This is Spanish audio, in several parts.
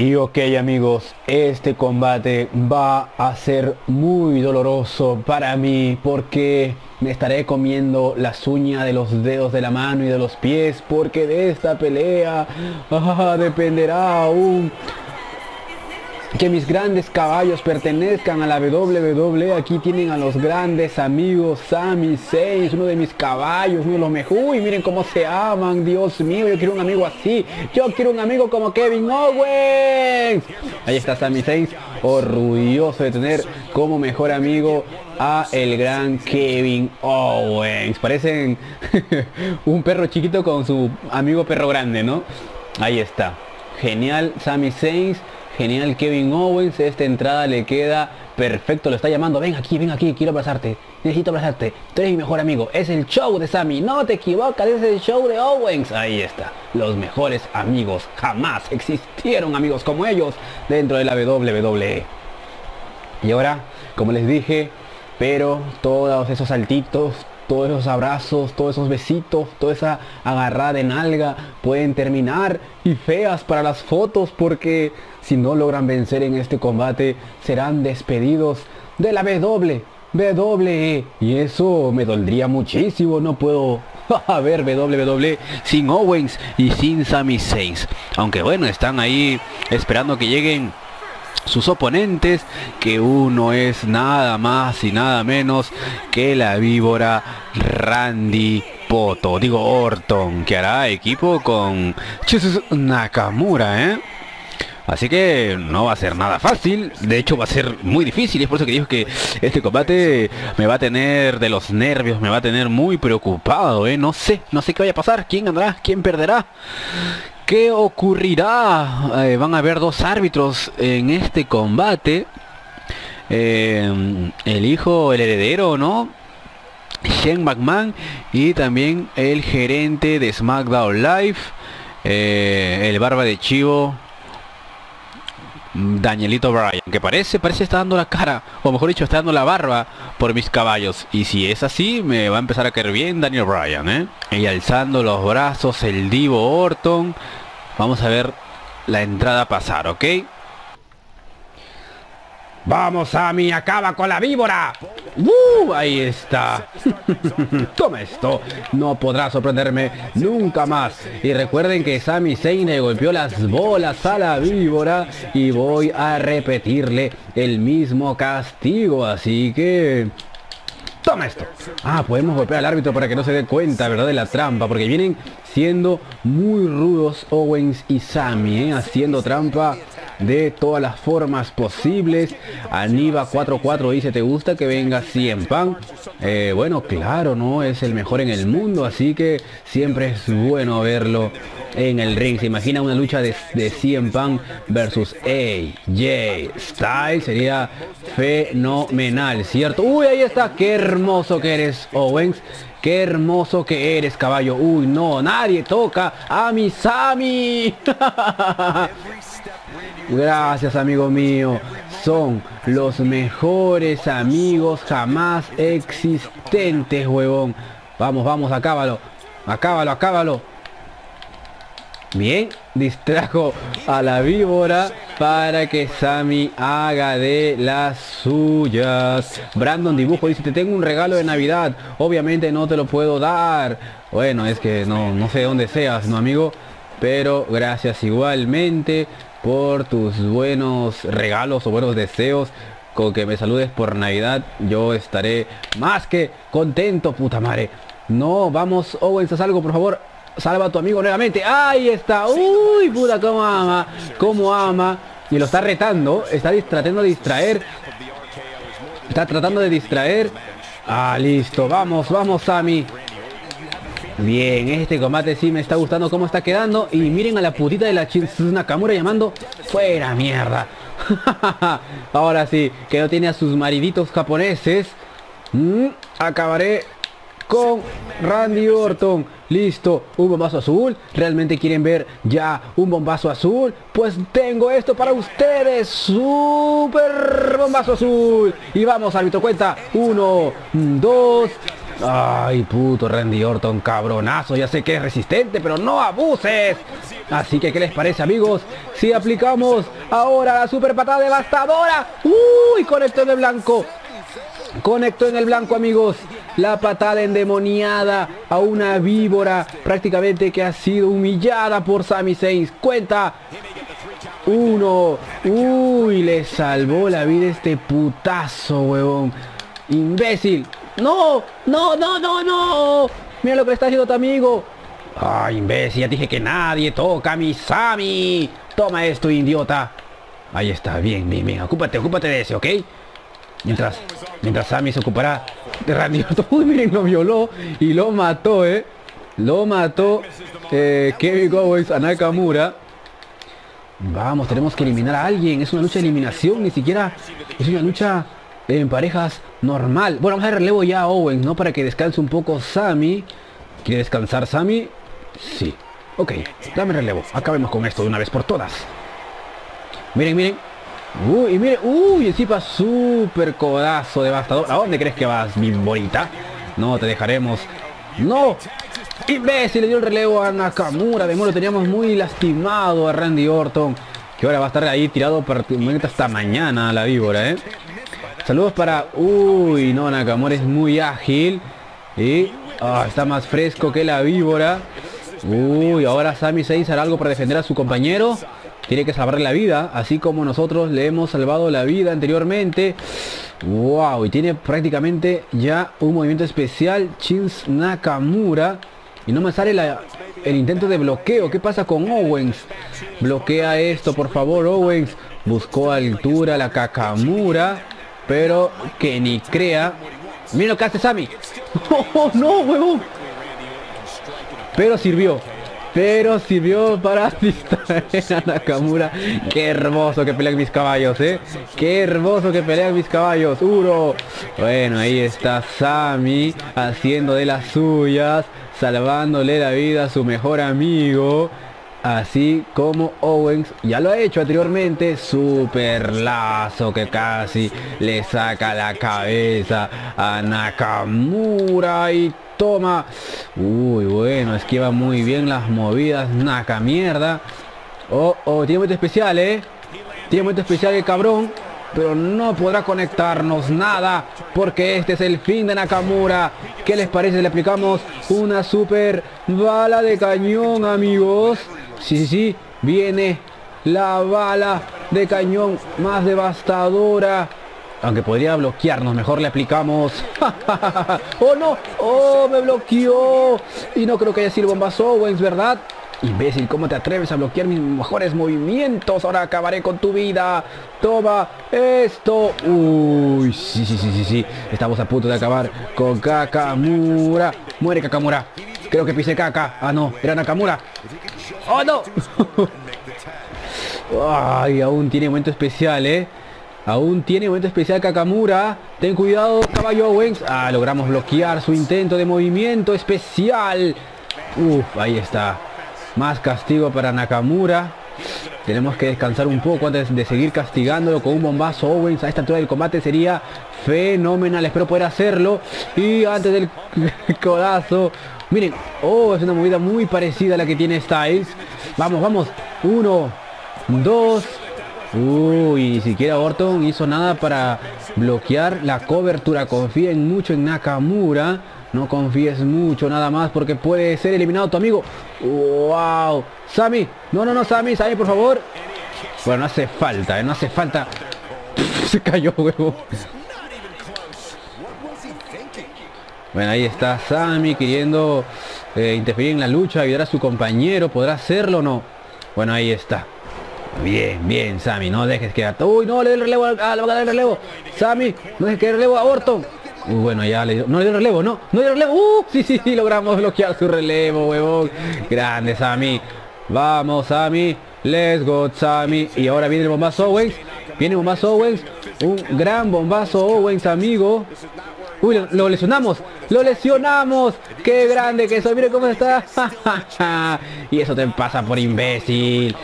Y ok amigos, este combate va a ser muy doloroso para mí porque me estaré comiendo las uñas de los dedos de la mano y de los pies porque de esta pelea ah, dependerá un que mis grandes caballos pertenezcan a la WWE. Aquí tienen a los grandes amigos Sami Zayn, uno de mis caballos, uno de los mejores. Uy, miren cómo se aman, Dios mío, yo quiero un amigo así. Yo quiero un amigo como Kevin Owens. Ahí está Sami Zayn, orgulloso de tener como mejor amigo a el gran Kevin Owens. Parecen un perro chiquito con su amigo perro grande, ¿no? Ahí está. Genial, Sami Zayn Genial Kevin Owens, esta entrada le queda perfecto, lo está llamando, ven aquí, ven aquí, quiero abrazarte, necesito abrazarte, tú eres mi mejor amigo, es el show de Sammy, no te equivocas, es el show de Owens, ahí está, los mejores amigos, jamás existieron amigos como ellos dentro de la WWE. Y ahora, como les dije, pero todos esos saltitos, todos esos abrazos, todos esos besitos, toda esa agarrada en nalga pueden terminar y feas para las fotos porque si no logran vencer en este combate serán despedidos de la WWE. Y eso me doldría muchísimo, no puedo ver WWE sin Owens y sin Sami Zayn. Aunque bueno, están ahí esperando que lleguen sus oponentes, que uno es nada más y nada menos que la víbora Randy Poto, digo Orton, que hará equipo con Nakamura, ¿eh? Así que no va a ser nada fácil, de hecho va a ser muy difícil es por eso que digo que este combate me va a tener de los nervios, me va a tener muy preocupado, ¿eh? No sé, no sé qué vaya a pasar, quién ganará, quién perderá. ¿Qué ocurrirá? Eh, van a haber dos árbitros en este combate. Eh, el hijo, el heredero, ¿no? Shane McMahon y también el gerente de SmackDown Live, eh, el barba de chivo, Danielito Bryan, que parece, parece está dando la cara, o mejor dicho, está dando la barba por mis caballos. Y si es así, me va a empezar a caer bien Daniel Bryan, ¿eh? Y alzando los brazos, el divo Orton. Vamos a ver la entrada pasar, ¿ok? Vamos a mi acaba con la víbora. ¡Uh! Ahí está. Toma esto. No podrá sorprenderme nunca más. Y recuerden que Sami Zayn le golpeó las bolas a la víbora. Y voy a repetirle el mismo castigo. Así que... Toma esto. Ah, podemos golpear al árbitro para que no se dé cuenta, ¿verdad? De la trampa. Porque vienen siendo muy rudos Owens y Sami, ¿eh? Haciendo trampa de todas las formas posibles. Aniba 44 dice, ¿te gusta que venga 100 pan? Eh, bueno, claro, ¿no? Es el mejor en el mundo, así que siempre es bueno verlo en el ring. Se imagina una lucha de, de 100 pan versus AJ Styles. Sería fenomenal, ¿cierto? Uy, ahí está. Qué hermoso que eres, Owens. Qué hermoso que eres, caballo. Uy, no, nadie toca a mi Sami. Gracias, amigo mío. Son los mejores amigos jamás existentes, huevón. Vamos, vamos, acábalo. Acábalo, acábalo. Bien, distrajo a la víbora para que Sammy haga de las suyas. Brandon dibujo dice, te tengo un regalo de Navidad. Obviamente no te lo puedo dar. Bueno, es que no, no sé dónde seas, ¿no, amigo? Pero gracias igualmente por tus buenos regalos o buenos deseos. Con que me saludes por Navidad. Yo estaré más que contento, puta madre. No, vamos, Owens, haz algo, por favor. Salva a tu amigo nuevamente. Ahí está. Uy, puta, cómo ama. Cómo ama. Y lo está retando. Está tratando de distraer. Está tratando de distraer. Ah, listo. Vamos, vamos, Sammy. Bien, este combate sí me está gustando cómo está quedando. Y miren a la putita de la Nakamura llamando fuera mierda. Ahora sí, que no tiene a sus mariditos japoneses. Mm, acabaré con Randy Orton. Listo, un bombazo azul. ¿Realmente quieren ver ya un bombazo azul? Pues tengo esto para ustedes. Super bombazo azul. Y vamos, árbitro, cuenta. Uno, dos, Ay, puto Randy Orton, cabronazo. Ya sé que es resistente, pero no abuses. Así que, ¿qué les parece, amigos? Si aplicamos ahora la super patada devastadora. ¡Uy! Conectó en el blanco. Conectó en el blanco, amigos. La patada endemoniada a una víbora prácticamente que ha sido humillada por Sami Zayn. Cuenta. Uno. Uy, le salvó la vida este putazo, huevón. Imbécil. No, no, no, no, no. Mira lo que está haciendo tu amigo. Ay, imbécil, ya dije que nadie toca mi Sammy. Toma esto, idiota. Ahí está, bien, bien, bien. Ocúpate, ocúpate de ese, ¿ok? Mientras, mientras Sammy se ocupará de Randy Orton. Uy, miren, lo violó y lo mató, ¿eh? Lo mató eh, Kevin Owens a Nakamura. Vamos, tenemos que eliminar a alguien. Es una lucha de eliminación, ni siquiera es una lucha en parejas normal. Bueno, vamos a relevo ya a Owens, ¿no? Para que descanse un poco Sammy. ¿Quiere descansar Sammy? Sí. Ok, dame relevo. Acabemos con esto de una vez por todas. Miren, miren. Uy, miren. Uy, encima súper codazo devastador. ¿A dónde crees que vas, mi bonita? No, te dejaremos. ¡No! Imbécil, le dio el relevo a Nakamura. De modo teníamos muy lastimado a Randy Orton. Que ahora va a estar ahí tirado hasta mañana la víbora, ¿eh? Saludos para... Uy, no, Nakamura es muy ágil. Y ah, está más fresco que la víbora. Uy, ahora Sami Zayn hará algo para defender a su compañero. Tiene que salvarle la vida, así como nosotros le hemos salvado la vida anteriormente. Wow, y tiene prácticamente ya un movimiento especial. Chins Nakamura. Y no me sale el intento de bloqueo. ¿Qué pasa con Owens? Bloquea esto, por favor, Owens. Buscó altura la Kakamura. Pero que ni crea. Mira lo que hace Sammy. Oh, no, huevón. Pero sirvió. Pero sirvió para distraer a Nakamura. Qué hermoso que pelean mis caballos, ¿eh? Qué hermoso que pelean mis caballos. Uro. Bueno, ahí está Sammy haciendo de las suyas. Salvándole la vida a su mejor amigo. Así como Owens ya lo ha hecho anteriormente. Super lazo que casi le saca la cabeza a Nakamura y toma. Uy, bueno, esquiva muy bien las movidas. Naka mierda. Oh, oh, tiene momento especial, ¿eh? Tiene momento especial el cabrón. Pero no podrá conectarnos nada. Porque este es el fin de Nakamura. ¿Qué les parece? Le aplicamos una super bala de cañón, amigos. Sí, sí, sí. Viene la bala de cañón más devastadora. Aunque podría bloquearnos, mejor le aplicamos. ¡Oh, no! ¡Oh, me bloqueó! Y no creo que haya sido bombazo Owens, ¿verdad? Imbécil, ¿cómo te atreves a bloquear mis mejores movimientos? Ahora acabaré con tu vida. Toma esto. Uy, sí, sí, sí, sí, sí. Estamos a punto de acabar con Kakamura. Muere Kakamura. Creo que pise caca. Ah, no, era Nakamura. ¡Oh, no! Ay, aún tiene momento especial, ¿eh? Aún tiene momento especial Kakamura. Ten cuidado, caballo Owens. Ah, logramos bloquear su intento de movimiento especial. Uf, ahí está. Más castigo para Nakamura. Tenemos que descansar un poco antes de seguir castigándolo con un bombazo Owens. A esta altura del combate sería fenomenal. Espero poder hacerlo. Y antes del codazo. Miren. Oh, es una movida muy parecida a la que tiene Styles. Vamos, vamos. Uno. Dos. Uy, ni siquiera Orton hizo nada para bloquear la cobertura. Confíen mucho en Nakamura. No confíes mucho nada más porque puede ser eliminado tu amigo. Wow. Sammy. No, no, no, Sammy. Sammy, por favor. Bueno, no hace falta, ¿eh? no hace falta. Se cayó, huevo. Bueno, ahí está Sammy queriendo eh, interferir en la lucha, ayudar a su compañero. ¿Podrá hacerlo o no? Bueno, ahí está. Bien, bien, Sammy. No dejes que... Uy, no, le doy el relevo a la el relevo. Sammy, no dejes que el relevo a Orton. Bueno, ya le dio, no le dio relevo, no, no le dio relevo. Uh, sí, sí, sí, logramos bloquear su relevo, huevón. Grande, Sammy. Vamos, Sammy. Let's go, Sammy. Y ahora viene el bombazo Owens. Viene el bombazo Owens. Un gran bombazo Owens, amigo. Uy, lo, lesionamos. Lo lesionamos. Qué grande que soy. Mire cómo está. y eso te pasa por imbécil.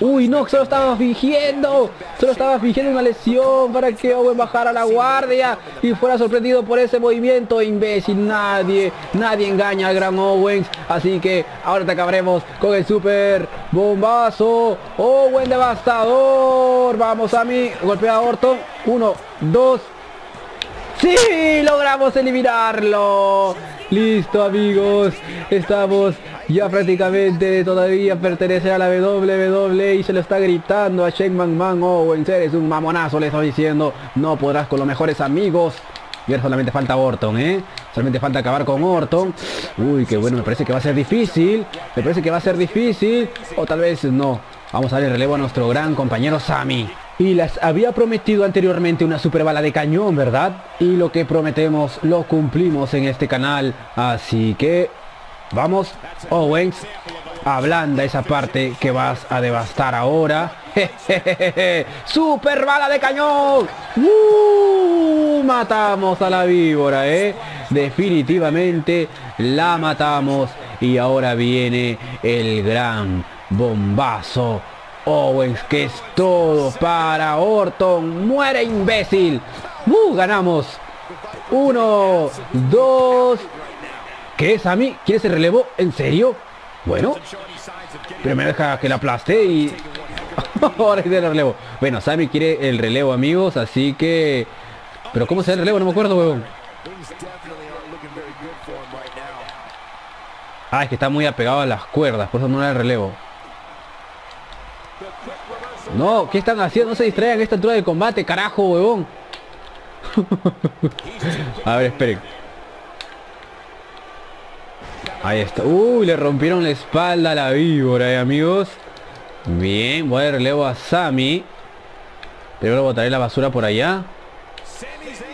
Uy, no, solo estaba fingiendo. Solo estaba fingiendo una lesión para que Owen bajara la guardia y fuera sorprendido por ese movimiento. Imbécil, nadie, nadie engaña al gran Owens. Así que ahora te acabaremos con el super bombazo. Owen devastador. Vamos a mí. Golpea a Orton. Uno, dos. ¡Sí! ¡Logramos eliminarlo! Listo amigos, estamos ya prácticamente todavía pertenecer a la WWE y se lo está gritando a Shane McMahon Owens, eres un mamonazo, le estoy diciendo, no podrás con los mejores amigos. Y ahora solamente falta Orton, ¿eh? Solamente falta acabar con Orton. Uy, qué bueno, me parece que va a ser difícil. Me parece que va a ser difícil. O tal vez no. Vamos a darle relevo a nuestro gran compañero Sami. Y les había prometido anteriormente una super bala de cañón, ¿verdad? Y lo que prometemos lo cumplimos en este canal. Así que vamos, Owens, ablanda esa parte que vas a devastar ahora. ¡Super bala de cañón! ¡Uh! Matamos a la víbora, ¿eh? Definitivamente la matamos. Y ahora viene el gran bombazo Owens, que es todo para Orton. Muere imbécil. ¡Uh! Ganamos. Uno, dos. ¿Qué es a mí? ¿Quieres el relevo? ¿En serio? Bueno. Pero me deja que la aplaste y... Ahora es el relevo. Bueno, Sammy quiere el relevo, amigos, así que... Pero ¿cómo se da el relevo? No me acuerdo, huevón. Ah, es que está muy apegado a las cuerdas, por eso no era el relevo. No, ¿qué están haciendo? No se distraigan esta altura de combate, carajo, huevón. a ver, esperen. Ahí está. Uy, le rompieron la espalda a la víbora, eh, amigos. Bien, voy a relevo a Sammy. Primero botaré la basura por allá.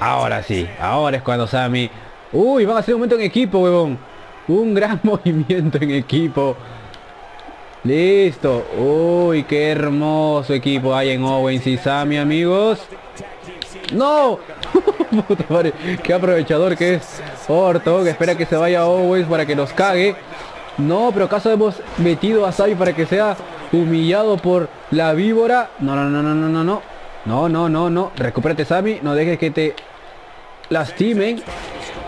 Ahora sí, ahora es cuando Sammy... Uy, van a hacer un momento en equipo, huevón. Un gran movimiento en equipo. Listo. Uy, qué hermoso equipo hay en Owens y Sammy, amigos. ¡No! Puta madre, qué aprovechador que es Orton, que espera que se vaya Owens para que nos cague. No, pero acaso hemos metido a Sammy para que sea humillado por la víbora. No, no, no, no, no, no, no. No, no, no, no. Recupérate, Sammy. No dejes que te lastimen.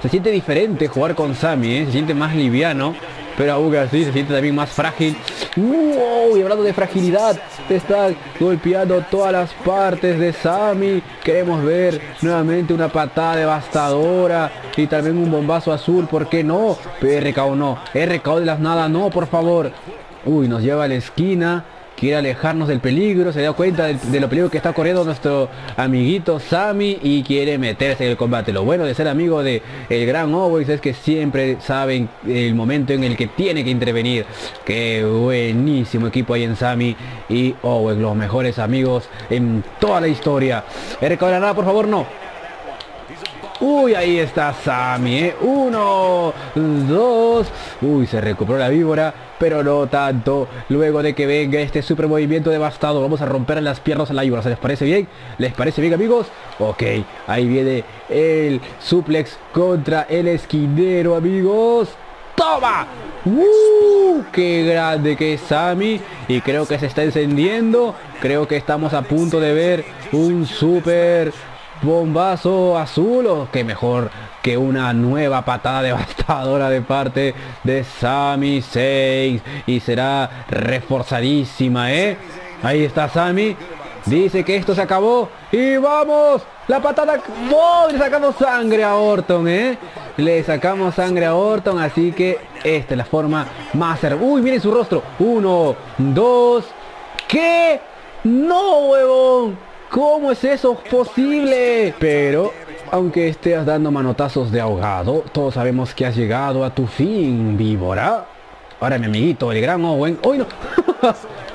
Se siente diferente jugar con Sammy, ¿eh? Se siente más liviano. Pero aún así se siente también más frágil. ¡Wow! Y hablando de fragilidad, te está golpeando todas las partes de Sammy. Queremos ver nuevamente una patada devastadora y también un bombazo azul. ¿Por qué no? PRK o no. RKO de las nada, no, por favor. Uy, nos lleva a la esquina quiere alejarnos del peligro, se da cuenta de, lo peligro que está corriendo nuestro amiguito Sammy y quiere meterse en el combate. Lo bueno de ser amigo de el gran Owens es que siempre saben el momento en el que tiene que intervenir. Qué buenísimo equipo hay en Sammy y Owens, los mejores amigos en toda la historia. ¿Eres nada, por favor, no. Uy, ahí está Sammy, ¿eh? Uno, dos. Uy, se recuperó la víbora, pero no tanto. Luego de que venga este super movimiento devastado, vamos a romper las piernas a la víbora. ¿Se les parece bien? ¿Les parece bien, amigos? Ok, ahí viene el suplex contra el esquinero, amigos. ¡Toma! ¡Uh! ¡Qué grande que es Sammy! Y creo que se está encendiendo. Creo que estamos a punto de ver un super bombazo azul o que mejor que una nueva patada devastadora de parte de Sami 6 y será reforzadísima eh ahí está Sami. Dice que esto se acabó y vamos. La patada ¡Oh! le sacamos sangre a Orton eh le sacamos sangre a Orton así que esta es la forma más uy miren su rostro. Uno dos ¿qué? no huevón ¿Cómo es eso posible? Pero, aunque estés dando manotazos de ahogado, todos sabemos que has llegado a tu fin, víbora. Ahora mi amiguito, el gran Owen. ¡Uy, no!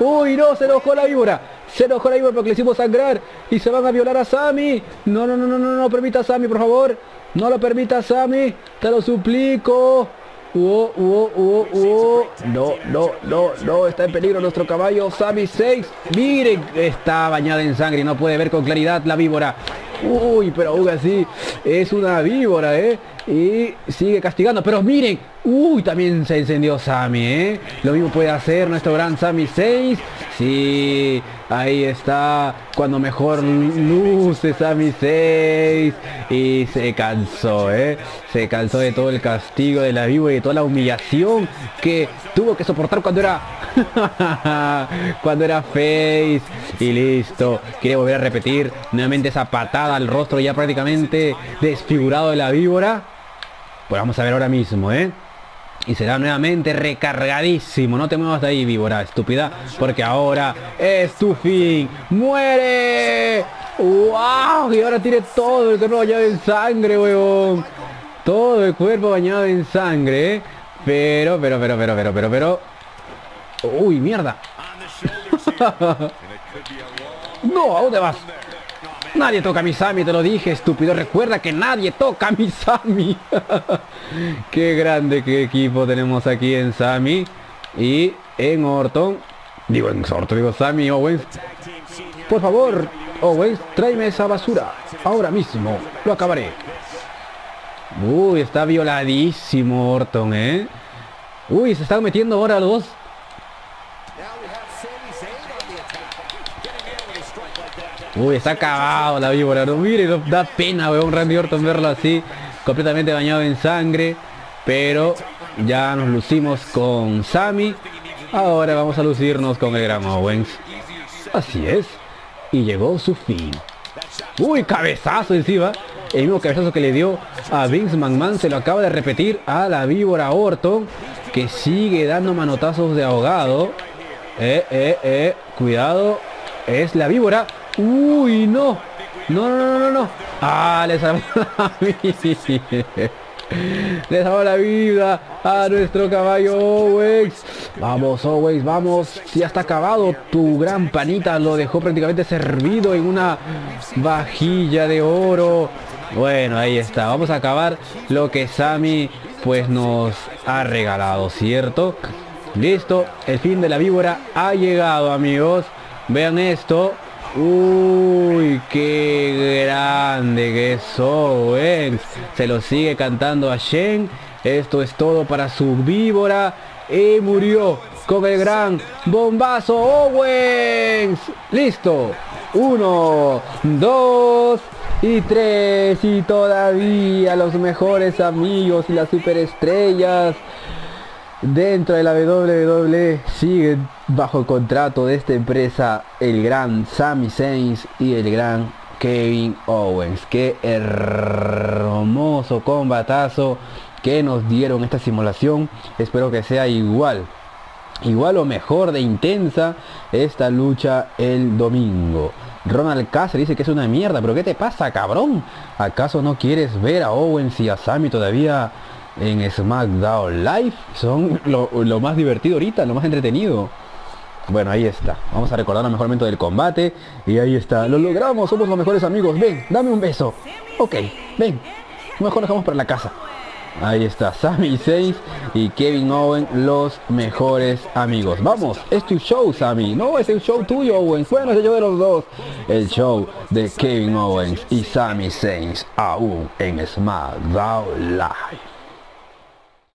¡Uy, no! Se enojó la víbora. Se enojó la víbora porque le hicimos sangrar. Y se van a violar a Sammy. No, no, no, no, no, no. Permita a Sammy, por favor. No lo permita Sammy. Te lo suplico. Uh, uh, uh, no, no, no, no, está en peligro nuestro caballo Sami 6. Miren, está bañada en sangre, no puede ver con claridad la víbora. Uy, pero aún así es una víbora, ¿eh? Y sigue castigando. Pero miren, uy, también se encendió Sammy, ¿eh? Lo mismo puede hacer nuestro gran Sammy 6. Sí, ahí está. Cuando mejor luce Sammy 6. Y se cansó, ¿eh? Se cansó de todo el castigo de la víbora y de toda la humillación que tuvo que soportar cuando era... cuando era Face. Y listo. Quiere volver a repetir nuevamente esa patada al rostro ya prácticamente desfigurado de la víbora. Pues vamos a ver ahora mismo, ¿eh? Y será nuevamente recargadísimo. No te muevas de ahí, víbora, estúpida. Porque ahora es tu fin. ¡Muere! ¡Wow! Y ahora tiene todo el cuerpo bañado en sangre, weón. Todo el cuerpo bañado en sangre. ¿eh? Pero, pero, pero, pero, pero, pero, pero. Uy, mierda. no, ¿a dónde vas? Nadie toca a mi Sammy, te lo dije, estúpido. Recuerda que nadie toca a mi Sammy. qué grande qué equipo tenemos aquí en Sammy. Y en Orton. Digo en Orton, digo Sammy Owens. Por favor, Owens, tráeme esa basura. Ahora mismo. Lo acabaré. Uy, está violadísimo Orton, ¿eh? Uy, se están metiendo ahora los Uy, está acabado la víbora. No, mire, da pena, weón, Randy Orton verlo así, completamente bañado en sangre. Pero ya nos lucimos con Sammy. Ahora vamos a lucirnos con el gran Owens. Así es. Y llegó su fin. Uy, cabezazo encima. El mismo cabezazo que le dio a Vince McMahon se lo acaba de repetir a la víbora Orton. Que sigue dando manotazos de ahogado. Eh, eh, eh. Cuidado. Es la víbora. Uy, no. No, no, no, no, no. Ah, le salvó la vida. Le salvó la vida a nuestro caballo Owens. Vamos, Owens, vamos. Ya está acabado, tu gran panita lo dejó prácticamente servido en una vajilla de oro. Bueno, ahí está. Vamos a acabar lo que Sammy pues nos ha regalado, ¿cierto? Listo, el fin de la víbora ha llegado, amigos. Vean esto. Uy, qué grande que es Owens. Se lo sigue cantando a Shen. Esto es todo para su víbora. Y murió con el gran bombazo Owens. Listo. Uno, dos y tres. Y todavía los mejores amigos y las superestrellas dentro de la WWE siguen bajo contrato de esta empresa el gran Sami Zayn y el gran Kevin Owens. Qué hermoso combatazo que nos dieron esta simulación. Espero que sea igual. Igual o mejor de intensa esta lucha el domingo. Ronald Cáceres dice que es una mierda, pero ¿qué te pasa, cabrón? ¿Acaso no quieres ver a Owens y a Sami todavía en SmackDown Live? Son lo, más divertido ahorita, lo más entretenido. Bueno, ahí está. Vamos a recordar el mejor momento del combate. Y ahí está. Lo logramos. Somos los mejores amigos. Ven, dame un beso. Ok, ven. Mejor nos vamos para la casa. Ahí está. Sammy Zayn y Kevin Owen, los mejores amigos. Vamos, es tu show, Sammy. No, es el show tuyo, Owens. Bueno, es el show de los dos. El show de Kevin Owens y Sammy Zayn aún en SmackDown Live.